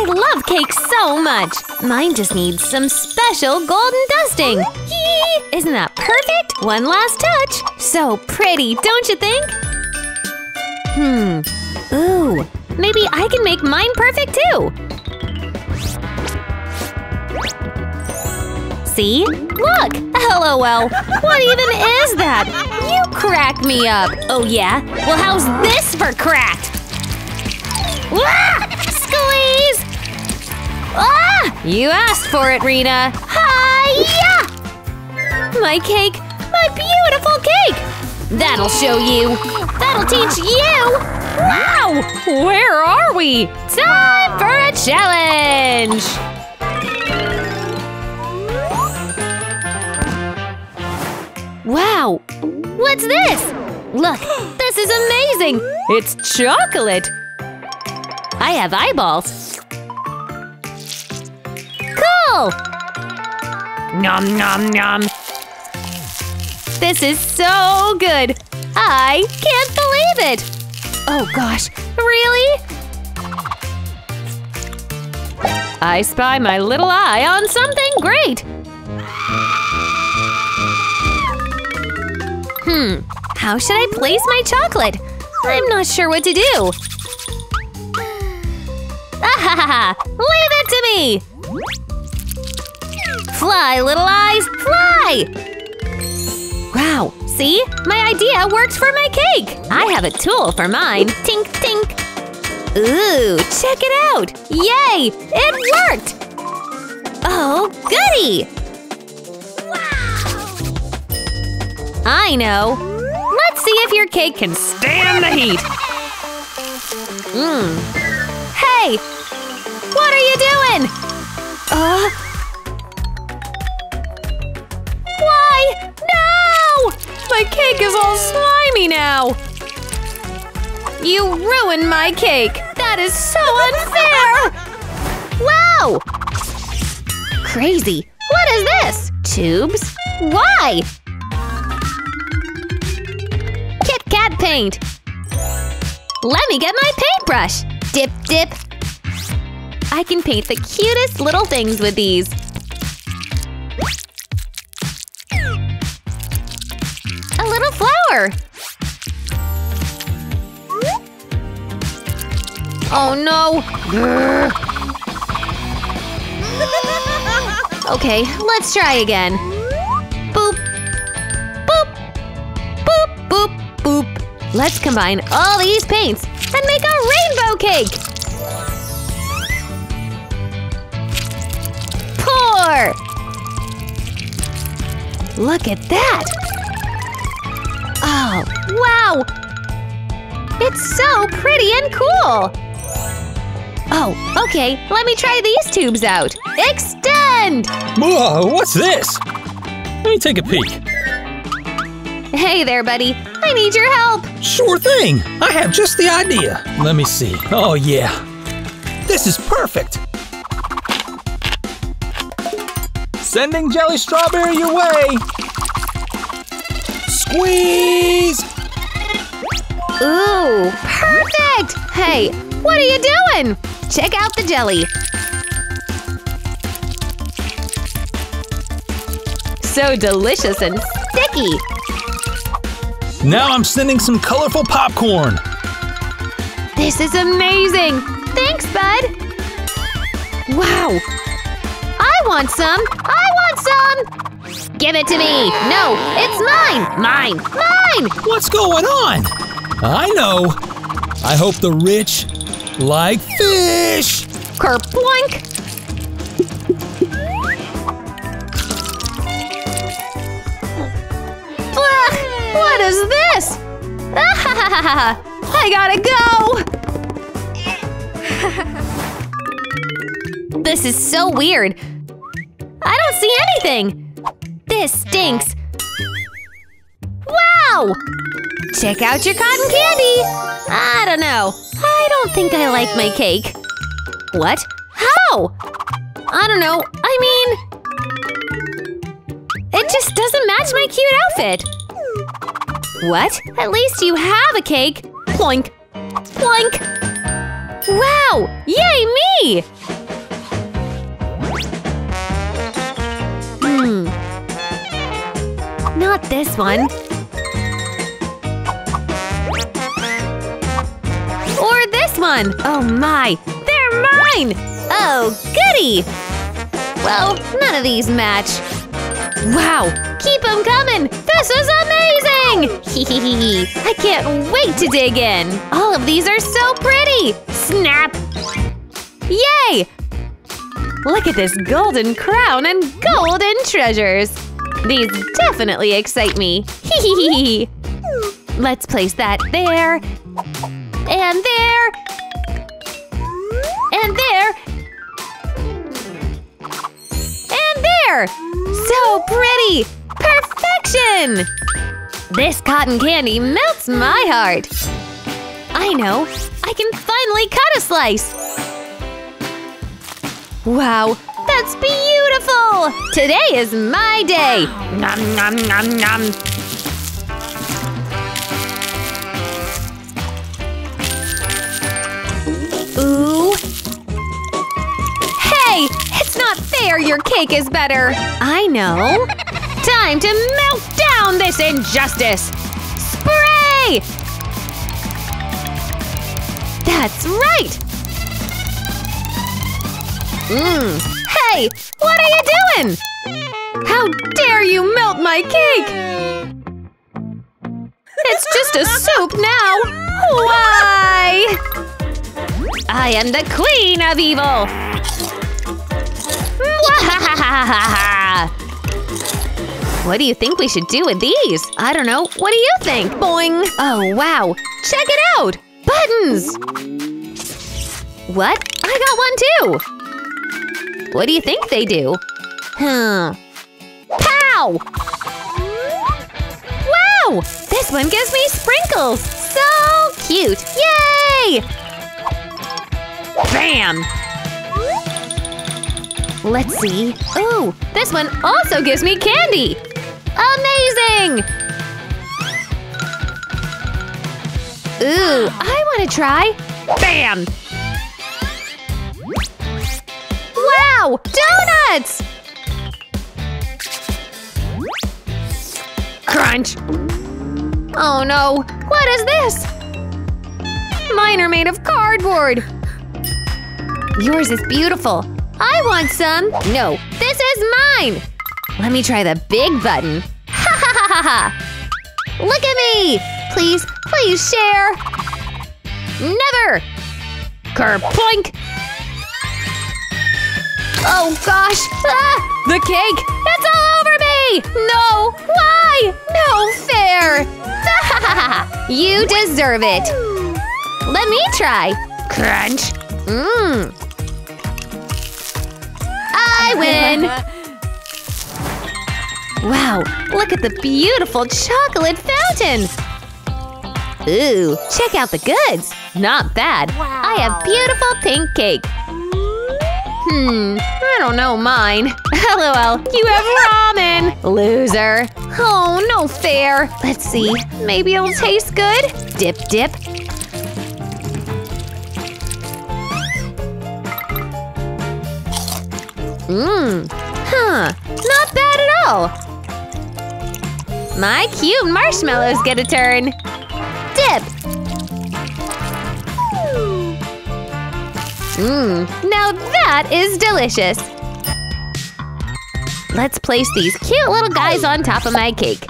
I love cake so much. Mine just needs some special golden dusting. Yee! Isn't that perfect? One last touch. So pretty, don't you think? Hmm. Ooh, maybe I can make mine perfect too. See? Look! LOL! What even is that? You crack me up! Oh yeah? Well how's this for cracked? Squeeze! Ah! You asked for it, Rena! Hiya! My cake! My beautiful cake! That'll show you! That'll teach you! Wow! Where are we? Time for a challenge! Wow! What's this? Look, this is amazing! It's chocolate! I have eyeballs. Nom nom nom! This is so good! I can't believe it! Oh gosh, really? I spy my little eye on something great! Hmm, how should I place my chocolate? I'm not sure what to do. Ah Leave it to me! Fly, little eyes, fly! Wow, see? My idea works for my cake! I have a tool for mine. Tink, tink! Ooh, check it out! Yay! It worked! Oh, goody! Wow! I know! Let's see if your cake can stand the heat! Mmm. Hey! What are you doing? Uh… My cake is all slimy now! You ruined my cake! That is so unfair! Wow! Crazy! What is this? Tubes? Why? Kit Kat paint! Let me get my paintbrush! Dip, dip! I can paint the cutest little things with these. Little flower! Oh no! Okay, let's try again. Boop! Boop! Boop, boop, boop! Let's combine all these paints and make a rainbow cake! Pour! Look at that! Wow! It's so pretty and cool! Oh, okay, let me try these tubes out. Extend! Whoa, what's this? Let me take a peek. Hey there, buddy. I need your help. Sure thing. I have just the idea. Let me see. Oh, yeah. This is perfect. Sending jelly strawberry your way. Squeeze! Ooh, perfect! Hey, what are you doing? Check out the jelly. So delicious and sticky. Now I'm sending some colorful popcorn. This is amazing! Thanks, bud! Wow! I want some! I want some! Give it to me! No, it's mine! Mine! Mine! What's going on? I know. I hope the rich like fish. Kerplunk. Ugh, ah, what is this? I gotta go! this is so weird. I don't see anything. This stinks. Wow! Check out your cotton candy! I don't know. I don't think I like my cake. What? How? I don't know. I mean… It just doesn't match my cute outfit! What? At least you have a cake! Plunk! Plunk! Wow! Yay me! Hmm. Not this one. This one. Oh my, they're mine! Oh, goody! Well, none of these match. Wow, keep them coming! This is amazing! Hehehe, I can't wait to dig in! All of these are so pretty! Snap! Yay! Look at this golden crown and golden treasures! These definitely excite me! Hehehe! Let's place that there, and there, and there, and there! So pretty! Perfection! This cotton candy melts my heart! I know! I can finally cut a slice! Wow, that's beautiful! Today is my day! Nom nom nom nom! Fair your cake is better! I know! Time to melt down this injustice! Spray! That's right! Mmm! Hey! What are you doing? How dare you melt my cake! It's just a soup now! Why? I am the queen of evil! What do you think we should do with these? I don't know. What do you think? Boing! Oh, wow. Check it out! Buttons! What? I got one too! What do you think they do? Hmm. Pow! Wow! This one gives me sprinkles! So cute! Yay! Bam! Let's see. Ooh, this one also gives me candy! Amazing! Ooh, I want to try. Bam! Wow! Donuts! Crunch! Oh no! What is this? Mine are made of cardboard! Yours is beautiful. I want some! No, this is mine! Let me try the big button. Ha ha ha ha! Look at me! Please, please share! Never! Kerplink! Oh gosh! Ah! The cake! It's all over me! No! Why? No fair! You deserve it! Let me try! Crunch! Mmm! I win! Wow, look at the beautiful chocolate fountain! Ooh, check out the goods! Not bad! I have beautiful pink cake! Hmm, I don't know mine. LOL, you have ramen! Loser! Oh, no fair! Let's see, maybe it'll taste good? Dip dip. Mmm, huh, not bad at all! My cute marshmallows get a turn! Dip! Mmm, now that is delicious! Let's place these cute little guys on top of my cake.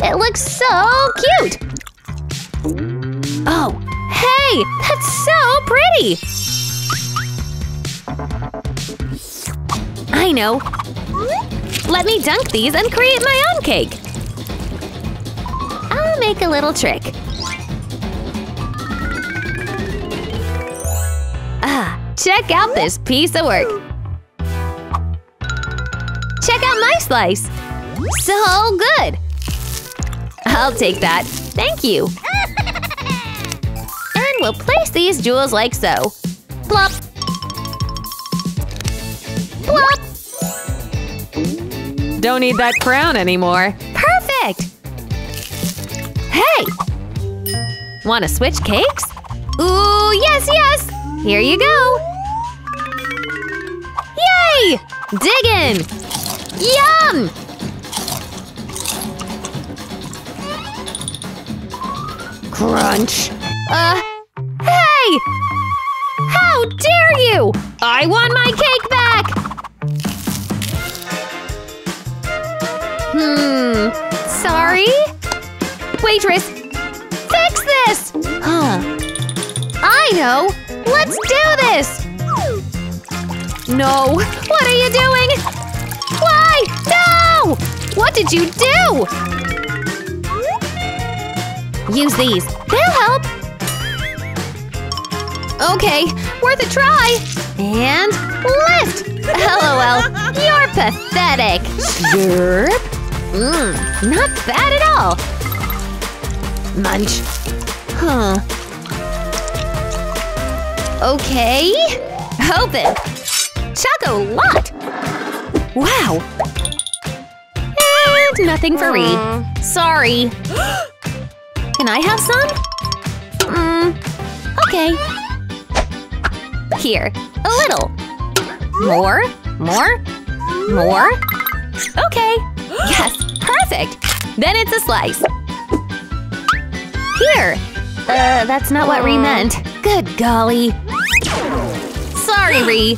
It looks so cute! That's so pretty! I know! Let me dunk these and create my own cake! I'll make a little trick. Ah, check out this piece of work! Check out my slice! So good! I'll take that. Thank you. We'll place these jewels like so. Plop! Plop! Don't need that crown anymore. Perfect! Hey! Want to switch cakes? Ooh, yes, yes! Here you go! Dig in! Yum! Crunch. Uh, I want my cake back! Hmm, sorry? Waitress, fix this! Huh. I know! Let's do this! No! What are you doing? Why? No! What did you do? Use these. They'll help. Okay, worth a try. And lift! LOL, you're pathetic. Slurp. Mmm, not bad at all. Munch. Huh. Okay. Open. Chocolate! Wow! And nothing for Reed. Hmm. Sorry. Can I have some? Mmm. Okay. Here. A little. More? More? More? Okay. Yes, perfect. Then it's a slice. Here. Uh, that's not what Ree meant. Good golly. Sorry, Ree.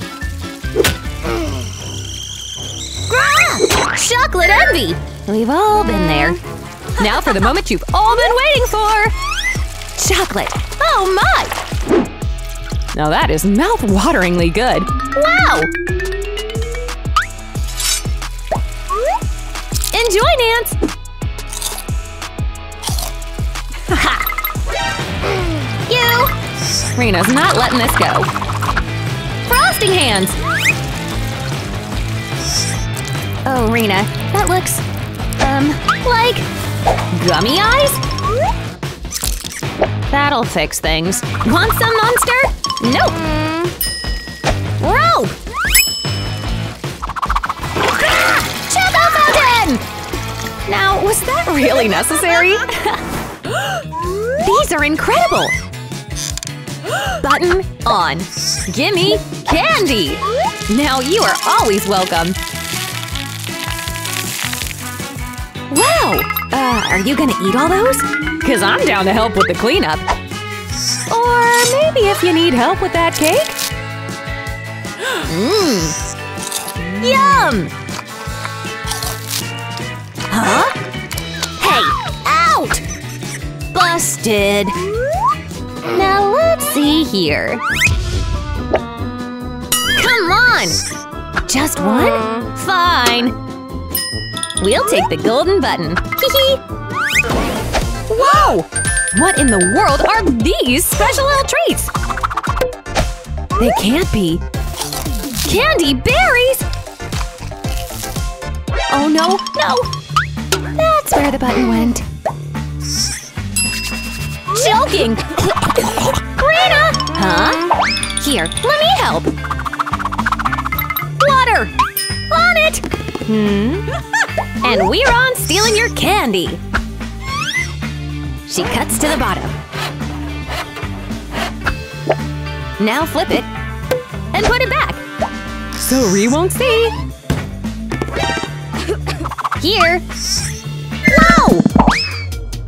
Chocolate envy! We've all been there. Now for the moment you've all been waiting for! Chocolate! Oh my! Now that is mouth-wateringly good. Wow! Enjoy, Nance! Ha! you! Rena's not letting this go. Frosting hands! Oh, Rena, that looks, um, like gummy eyes? That'll fix things. Want some, monster? Nope. Rope! Ah! Choco fountain! Now, was that really necessary? These are incredible! Button on. Gimme candy! Now you are always welcome. Wow! Uh, are you gonna eat all those? Cause I'm down to help with the cleanup. Or maybe if you need help with that cake? Mmm. Yum! Huh? Hey, out! Busted! Now let's see here. Come on! Just one? Fine. We'll take the golden button. Hee hee! Whoa! What in the world are these special little treats? They can't be. Candy berries! Oh no, no! That's where the button went. Joking! Rena! Huh? Here, let me help. Water! On it! Hmm? And we're on stealing your candy! She cuts to the bottom. Now flip it. And put it back. So Ree won't see. Here. Whoa!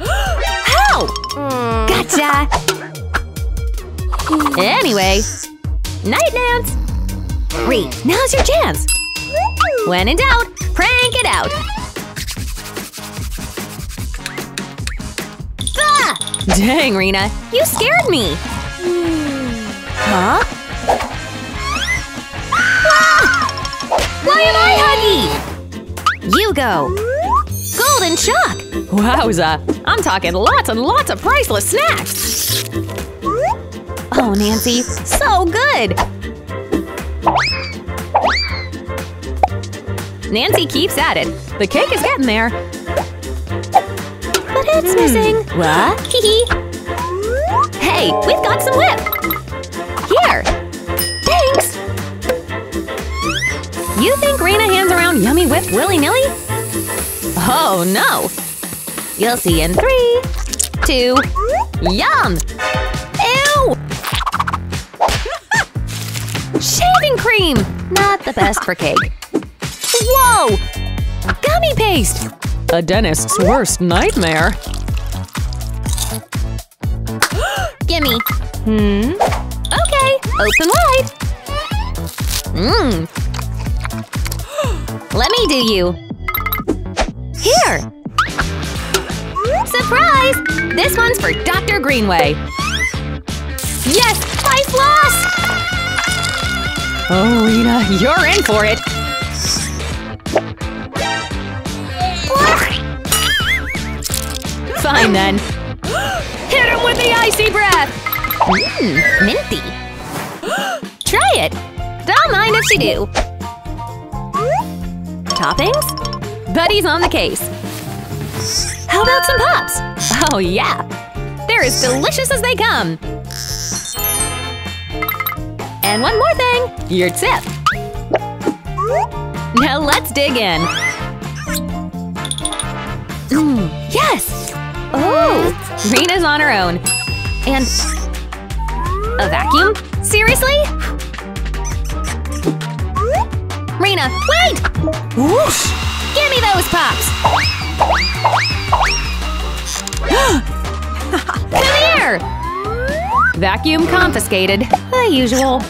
How? Gotcha! Anyway. Night, Nance! Ree, now's your chance! When in doubt, prank it out! Dang, Rena, you scared me! Huh? Ah! Why am I huggy? You go! Golden Shock! Wowza! I'm talking lots and lots of priceless snacks! Oh, Nancy, so good! Nancy keeps at it. The cake is getting there. It's mm. missing. What? Hey, we've got some whip. Here. Thanks. You think Rena hands around yummy whip willy-nilly? Oh, no. You'll see in three, two, yum! Ew! Shaving cream! Not the best for cake. Whoa! Gummy paste! A dentist's worst nightmare. Gimme. Hmm? Okay, open wide. Mmm. Let me do you. Here. Surprise! This one's for Dr. Greenway. Yes, my floss! Oh, Rena, you're in for it. Fine then. Hit him with the icy breath! Mmm, minty. Try it. Don't mind if she do. Toppings? Buddy's on the case. How about some pops? Oh yeah. They're as delicious as they come. And one more thing, your tip. Now let's dig in. Mmm, yes! Oh, Rena's on her own. And a vacuum? Seriously? Rena, wait! Whoosh! Give me those pops! Come here! Vacuum confiscated. The usual.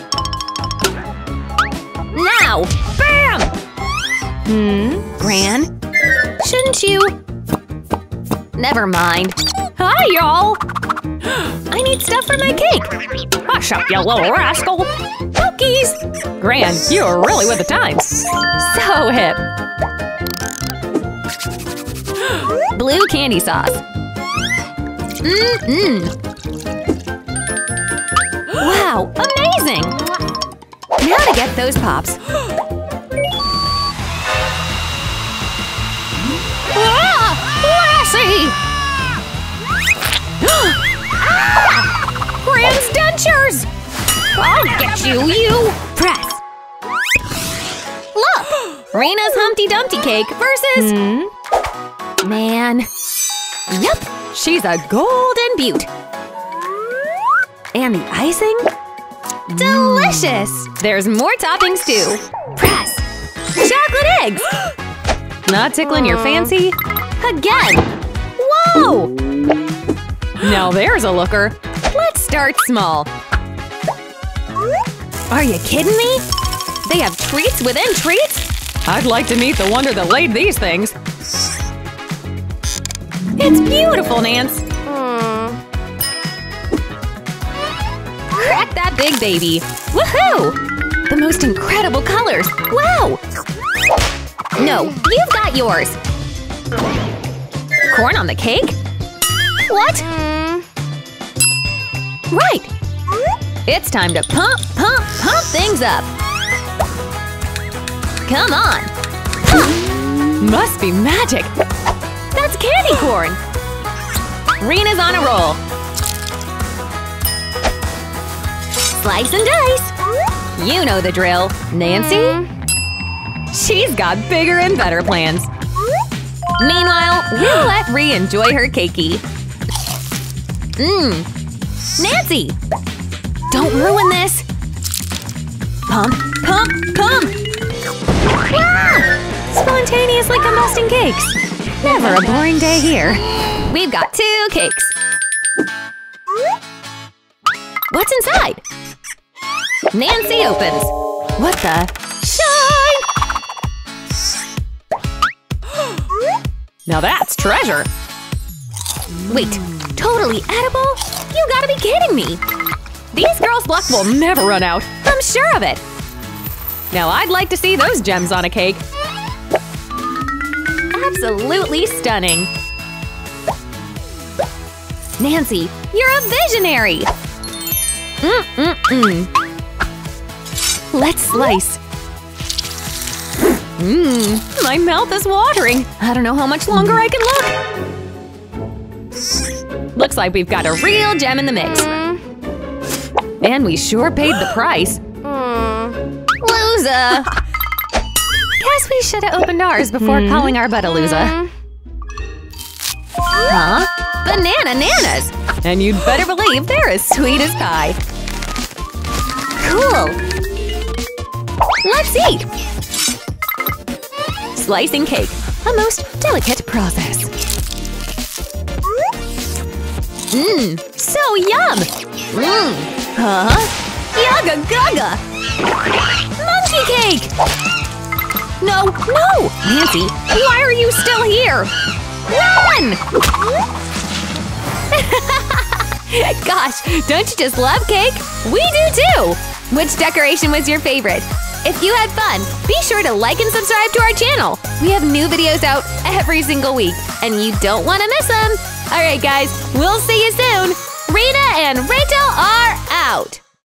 Now! Bam! Hmm? Gran? Shouldn't you? Never mind. Hi, y'all! I need stuff for my cake! Hush up, you little rascal! Cookies! Gran, you are really with the times. So hip! Blue candy sauce. Mmm-mmm! Wow, amazing! Now to get those pops. ah! Ah! Gran's dentures! I'll get you, you! Press! Look! Rena's Humpty Dumpty cake versus… Hmm? Man. Yep, she's a golden beaut. And the icing? Delicious! There's more toppings too. Press! Chocolate eggs! Not tickling your fancy? Again! Now there's a looker. Let's start small. Are you kidding me? They have treats within treats? I'd like to meet the wonder that laid these things. It's beautiful, Nance! Crack that big baby! Woohoo! The most incredible colors! Wow! No, you've got yours! Corn on the cake? What? Right! It's time to pump, pump, pump things up! Come on! Must be magic. That's candy corn! Rena's on a roll! Slice and dice! You know the drill. Nancy? Mm. She's got bigger and better plans. Meanwhile, we'll let Ree enjoy her cakey. Mmm. Nancy! Don't ruin this! Pump, pump, pump! Ah! Spontaneously combusting cakes. Never a boring day here. We've got two cakes. What's inside? Nancy opens. What the? Now that's treasure. Wait, totally edible? You gotta be kidding me! These girls' luck will never run out. I'm sure of it! Now I'd like to see those gems on a cake. Absolutely stunning! Nancy, you're a visionary! Mm-mm-mm. Let's slice. Mmm, my mouth is watering. I don't know how much longer I can look. Looks like we've got a real gem in the mix. And we sure paid the price. Loser! Guess we should have opened ours before hmm. calling our butt a loser. Huh? Banana nanas! And you'd better believe they're as sweet as pie. Cool! Let's eat! Slicing cake, a most delicate process. Mmm, so yum! Mmm, huh? Yaga gaga! Monkey cake! No, no! Nancy, why are you still here? Run! Gosh, don't you just love cake? We do too! Which decoration was your favorite? If you had fun, be sure to like and subscribe to our channel. We have new videos out every single week, and you don't want to miss them. All right, guys, we'll see you soon. Rita and Rachel are out.